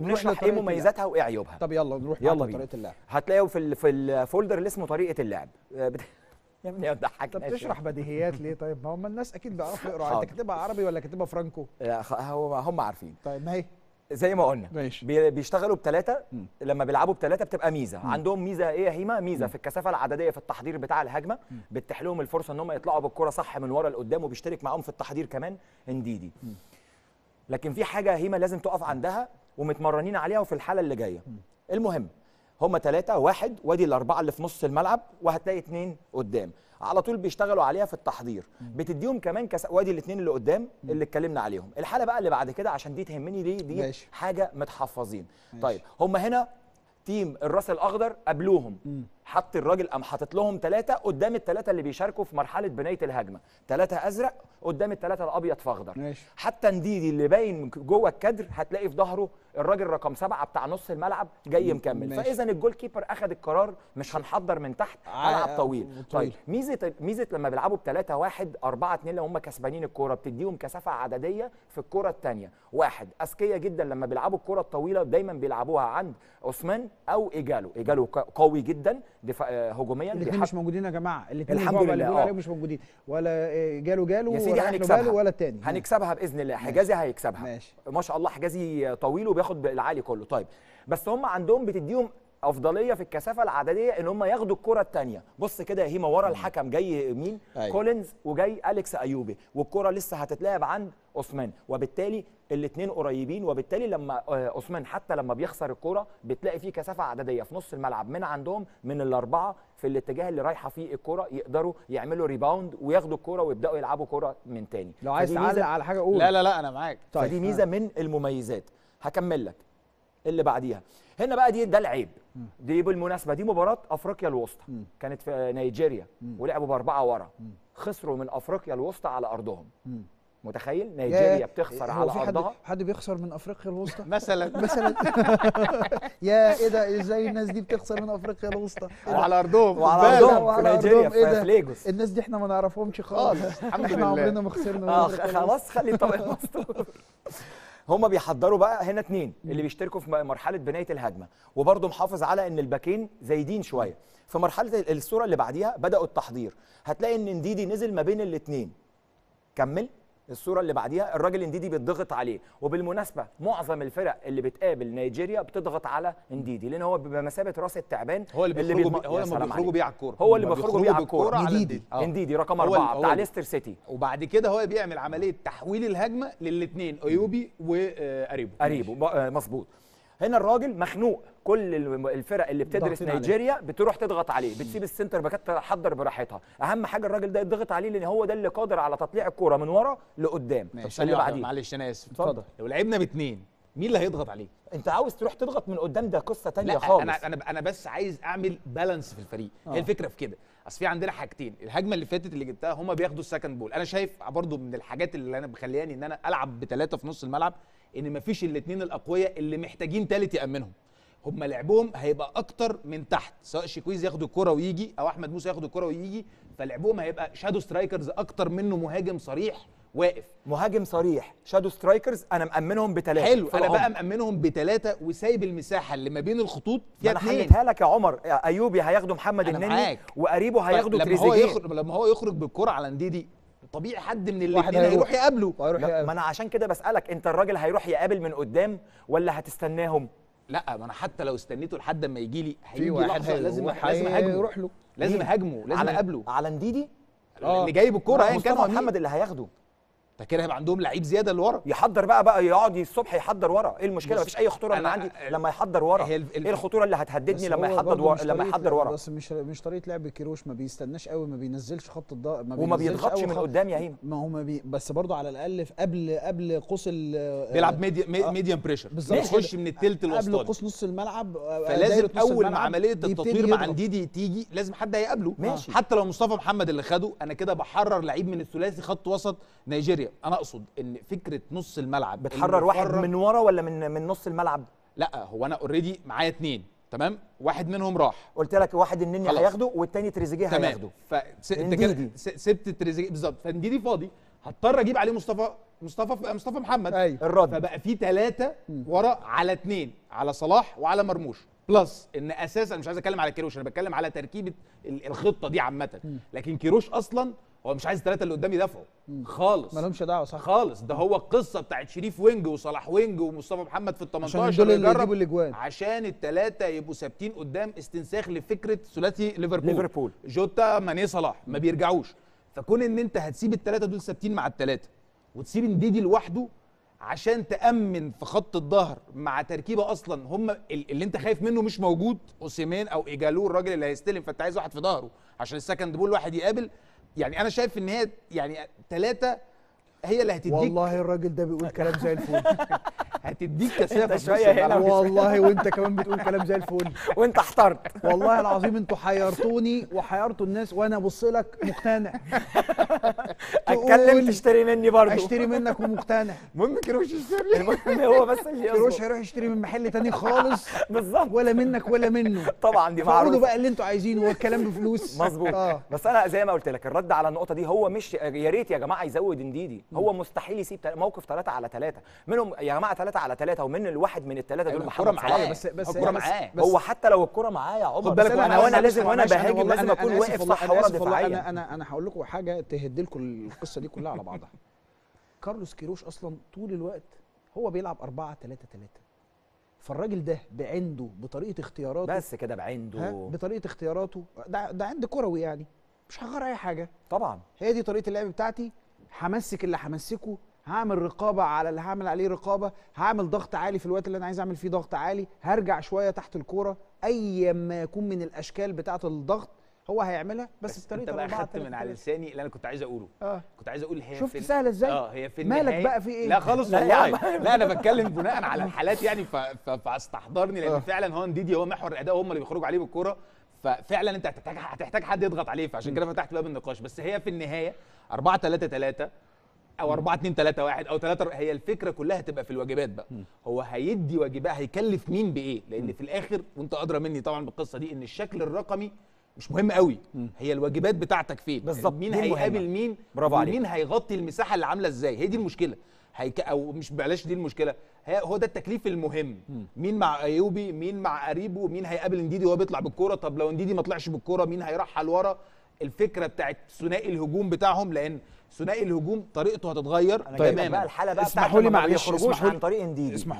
وبنشرح إيه مميزاتها وايه عيوبها طب يلا نروح يلا بينا. طريقة اللعب. هتلاقيه في ال- في الفولدر اللي اسمه طريقة اللعب. آه، بت- يا ابني تضحكناش بتشرح بديهيات ليه طيب؟ ما هم الناس أكيد بيعرفوا يقروا. انت كاتبها عربي ولا كاتبها فرانكو؟ لا، خ- هو هم عارفين. طيب ما هي؟ زي ما قلنا ماشي. بي- بيشتغلوا بثلاثه. لما بيلعبوا بثلاثه بتبقى ميزة. مم. عندهم ميزة إيه يا هيما؟ ميزة مم. في الكثافة العددية في التحضير بتاع الهجمة. مم. بتتيح لهم الفرصة إن هم يطلعوا بالكرة صح من ورا لقدام وبيشترك معاهم في التحضير كمان. انديدي. لكن في حاجة هيما لازم تقف عندها. ومتمرنين عليها وفي الحالة اللي جاية. المهم هم ثلاثة واحد وادي الأربعة اللي في نص الملعب وهتلاقي اتنين قدام. على طول بيشتغلوا عليها في التحضير. بتديهم كمان كس... وادي الاثنين اللي قدام اللي اتكلمنا عليهم. الحالة بقى اللي بعد كده عشان دي تهمني ليه دي ماشي. حاجة متحفظين. ماشي. طيب هم هنا تيم الراس الأخضر قابلوهم. حط الراجل قام حاطط لهم ثلاثة قدام الثلاثه اللي بيشاركوا في مرحلة بنايه الهجمة. ثلاثة أزرق قدام الثلاثه الأبيض في أخضر. ماشي. حتى نديدي اللي باين جوه الكادر هتلاقي في ظهره الراجل رقم سبعة بتاع نص الملعب جاي مكمل. فإذا ال goalkeeper اخذ القرار مش هنحضر من تحت ع- هلعب طويل. طويل. طيب ميزة ميزة لما بيلعبوا بثلاثه واحد أربعة اتنين لو هم كسبانين الكورة بتديهم كثافة عددية في الكورة الثانية واحد أذكياء جدا لما بيلعبوا الكورة الطويلة دايما بيلعبوها عند عثمان أو إيجالو. إيجالو قوي جدا دفاع آه، هجوميا الاثنين مش موجودين يا جماعة. الاثنين الحمد لله، اللي آه. مش موجودين. ولا جاله جاله يا سيدي ولا هنكسبها. ولا التاني. هنكسبها بإذن الله. حجازي هيكسبها. ماشي. ما شاء الله حجازي طويل وبياخد العالي كله. طيب. بس هم عندهم بتديهم أفضلية في الكثافة العددية إن هم ياخدوا الكرة الثانية بص كده يا هيما ورا الحكم جاي مين؟ أيوة. كولينز وجاي أليكس أيوبي. والكرة لسه هتتلعب عند عثمان. وبالتالي الاثنين قريبين. وبالتالي لما آه، عثمان حتى لما بيخسر الكرة بتلاقي فيه كثافة عددية. في نص الملعب من عندهم من الأربعة في الاتجاه اللي رايحة فيه الكرة يقدروا يعملوا rebound وياخدوا الكرة ويبدأوا يلعبوا كرة من تاني. لو عايز ميزة- تعلق على حاجة قول. لا لا لا أنا معاك. طيب. فدي ميزة من المميزات. هكمل لك. اللي بعديها. هنا بقى دي ده العيب. دي بالمناسبة دي مباراة أفريقيا الوسطى. كانت في نيجيريا. ولعبوا بأربعة ورا. خسروا من أفريقيا الوسطى على أرضهم. متخيل؟ نيجيريا بتخسر على في حد أرضها. حد بيخسر من أفريقيا الوسطى؟ مثلا. مثلا. يا إيه ده؟ إزاي الناس دي بتخسر من أفريقيا الوسطى؟ وعلى أرضهم. وعلى أرضهم. في نيجيريا إيه في, ليجوس الناس دي إحنا ما نعرفهمش خالص. الحمد إحنا لله. عمرنا ما خسرنا آه خ- خلاص خلي الطبق مستور. هم بيحضروا بقى هنا اتنين اللي بيشتركوا في مرحلة بناية الهجمة. وبرضه محافظ على إن الباكين زايدين شوية. في مرحلة ال- الصورة اللي بعديها بدأوا التحضير. هتلاقي إن نديدي نزل ما بين الاثنين كمل. الصورة اللي بعديها الراجل انديدي بيتضغط عليه. وبالمناسبة معظم الفرق اللي بتقابل نيجيريا بتضغط على انديدي لأن هو بمثابه راس التعبان هو اللي بيخرجوا بيضم-. هو سلام بيخرجوا. بيه على الكورة. هو اللي بيخرجوا بيه على الكورة. انديدي. رقم هو ال- أربعة هو بتاع ليستر سيتي. وبعد كده هو بيعمل عملية تحويل الهجمة للاثنين أيوبي وأريبو. قريبه آه، مظبوط. هنا الراجل مخنوق. كل الفرق اللي بتدرس ضاغطين عليه. نيجيريا بتروح تضغط عليه بتسيب ال center باكات تحضر براحتها. أهم حاجة الراجل ده يضغط عليه لأن هو ده اللي قادر على تطليع الكورة من ورا لقدام. طب ثانية بعديه. معلش أنا آسف. اتفضل. لو لعبنا باثنين مين اللي هيضغط عليه؟ انت عاوز تروح تضغط من قدام ده قصة تانية لا خالص. أنا أنا أنا بس عايز أعمل balance في الفريق. آه. هي الفكرة في كده. أصل في عندنا حاجتين الهجمة اللي فاتت اللي جبتها هم بياخدوا ال second ball. أنا شايف برضو من الحاجات اللي أنا مخلياني إن أنا ألعب بثلاثه في نص الملعب إن مفيش الاثنين الأقوياء اللي محتاجين ثالث يأمنهم. هم لعبهم هيبقى أكتر من تحت سواء شيكويز ياخد الكره ويجي أو أحمد موسى ياخد الكره ويجي فلعبهم هيبقى shadow strikers أكتر منه مهاجم صريح. واقف. مهاجم صريح. shadow strikers أنا مأمنهم بثلاثه حلو أنا بقى مأمنهم بثلاثه وسايب المساحة اللي ما بين الخطوط فيها أنا حلتها لك يا عمر. أيوبي هياخدوا محمد النني معاك. وقريبه هياخدوا لما هو تريزيجيه. يخرج لما هو يخرج بالكرة على نديدي طبيعي حد من الاثنين هيروح. هيروح يقابله. وهيروح لا، يقابل. ما أنا عشان كده بسألك أنت الراجل هيروح يقابل من قدام ولا هتستناهم؟ لا ما أنا حتى لو استنيته لحد ما يجي لي في هيجي واحد لحظة لازم هيروح لازم أهاجمه. هيروح له. لازم؟ أهاجمه لازم على أقابله. على نديدي. اللي جايب الكوره ايا كان. محمد اللي هياخده. ده كده هيبقى عندهم لعيب زيادة اللي ورا يحضر بقى بقى يقعد الصبح يحضر ورا. إيه المشكلة؟ مفيش أي خطورة أنا- عندي لما يحضر ورا. إيه الخطورة اللي هتهددني لما يحضر ورا لما يحضر ورا؟ بس مش مش طريقة لعب كيروش ما بيستناش قوي ما بينزلش خط الضغط ما وما بيضغطش من قدام يا هيم. ما هو ما بي بس برضه على الأقل في قبل قبل قوس ال بيلعب ميديا آه. ميديم بريشر بيخش. من التلت قبل الوسطاني قوس نص الملعب آه، فلازم أول ما عملية التطوير مع يضغط. نديدي تيجي لازم حد هيقابله. ماشي. حتى لو مصطفى محمد اللي خده أنا كده بحرر لعيب من الثلاثي خط وسط نيجيريا. أنا اقصد ان فكره نص الملعب بتحرر واحد من ورا ولا من من نص الملعب؟ لا هو أنا already معايا اتنين تمام؟ واحد منهم راح. قلت لك واحد النني. هياخده والتاني تريزيجيه هياخده. ف انت انديدي. كده س- سبت تريزيجيه بالظبط. فنديدي فاضي. هضطر أجيب عليه مصطفى مصطفى مصطفى محمد. أيوه الرد. فبقى في ثلاثة ورا على اثنين على صلاح وعلى مرموش. plus ان أساسا مش عايز اتكلم على كيروش أنا بتكلم على تركيبة ال- الخطة دي عامة. لكن كيروش أصلا هو مش عايز الثلاثه اللي قدام يدافعوا. خالص. ما لهمش دعوة صح. خالص. ده هو القصة بتاعت شريف wing وصلاح wing ومصطفى محمد في ال 18 عشان دول اللي يجيبوا الأجوان. عشان الثلاثه يبقوا ثابتين قدام استنساخ لفكرة ثلاثي ليفربول. ليفربول. جوتا ماني صلاح. ما بيرجعوش. فكون إن أنت هتسيب الثلاثه دول ثابتين مع الثلاثه وتسيب إنديدي لوحده عشان تأمن في خط الظهر مع تركيبة أصلا هم ال- اللي أنت خايف منه مش موجود أوسيمين أو إيجالو الراجل اللي هيستلم فأنت عايز واحد في ظهره عشان ال second ball واحد يقابل يعني أنا شايف إن هي يعني ثلاثة هي اللي هتديك والله الراجل ده بيقول كلام زي الفل. هتديك كثافه شوية هنا. والله وانت كمان بتقول كلام زي الفل. وانت احترت. والله العظيم أنتوا حيرتوني وحيرتوا الناس وأنا ابص لك مقتنع. اتكلم تشتري مني برضه اشتري منك ومقتنع. المهم كيروش يشتري. المهم هو بس اللي كيروش يصبر. هيروح يشتري من محل تاني خالص. بالظبط. ولا منك ولا منه. طبعا دي معروفة. بقى اللي أنتوا عايزينه هو الكلام بفلوس. مظبوط. آه. بس أنا زي ما قلت لك الرد على النقطة دي هو مش يا ريت يا جماعة يزود انديدي. هو مستحيل يسيب موقف 3 على 3 منهم يا جماعة 3 على 3 ومن الواحد من الثلاثه دول أيوة، محمد. صلاح. بس بس الكرة معاه. هو حتى لو الكرة معاه يا عمر. خد بالك أنا وأنا لازم وأنا بهاجم لازم أكون واقف صح ورا دفاعيا أنا أنا أنا هقول لكم حاجة تهد لكم القصة دي كلها على بعضها. كارلوس كيروش أصلا طول الوقت هو بيلعب 4 3 3 فالراجل ده بعنده بطريقة اختياراته بس كده بعنده. بطريقة اختياراته. ده ده عند كروي يعني. مش هغير أي حاجة. طبعا. هي دي طريقة اللعب بتاعتي. همسك اللي همسكه هعمل رقابة على اللي هعمل عليه رقابة هعمل ضغط عالي في الوقت اللي أنا عايز أعمل فيه ضغط عالي هرجع شوية تحت الكورة أي ما يكون من الأشكال بتاعة الضغط هو هيعملها بس, بس الطريقة أنت بقى خدت من على. لساني اللي أنا كنت عايز أقوله آه كنت عايز أقول هي شفت في سهلة إزاي؟ آه هي في مالك النهاية بقى في إيه؟ لا خالص لا والله لا أنا بتكلم بناء على الحالات يعني. فاستحضرني لأن آه. فعلا هو نديدي هو محور الأداء هم اللي بيخرجوا عليه بالكورة ففعلا أنت هتحتاج هتحتاج حد يضغط عليه فعشان كده فتحت باب النقاش. بس هي في النهاية 4 3 3 أو 4 2 3 1 أو 3 هي الفكرة كلها تبقى في الواجبات بقى. هو هيدي واجبات هيكلف مين بإيه؟ لأن في الآخر وأنت أدرى مني طبعا بالقصة دي إن الشكل الرقمي مش مهم قوي. هي الواجبات بتاعتك فين؟ بالظبط، مين. هيقابل مين؟ برافو عليك. ومين هيغطي المساحة اللي عاملة إزاي؟ هي دي المشكلة. هيك أو مش بلاش دي المشكلة. هي هو ده التكليف المهم. مين مع أيوبي؟ مين مع قريبه مين هيقابل إنديدي وهو بيطلع بالكورة؟ طب لو إنديدي ما طلعش بالكورة مين هيرحل ورا؟ الفكرة بتاعت ثنائي الهجوم بتاعهم لأن ثنائي الهجوم طريقته هتتغير أنا جايب لك بقى تماما الحالة بقى اسمحوا بتاعت لي معلش، لي- عن طريق إنديدي. اسمحوا